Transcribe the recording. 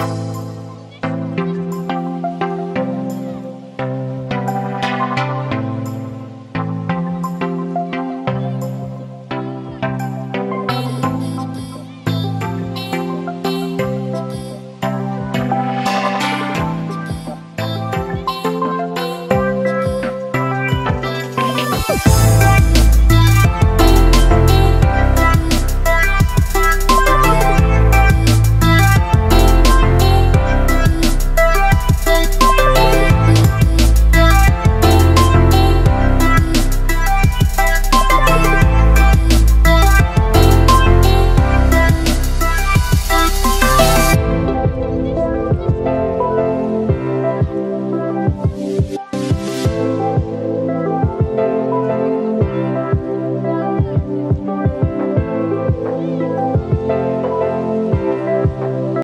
you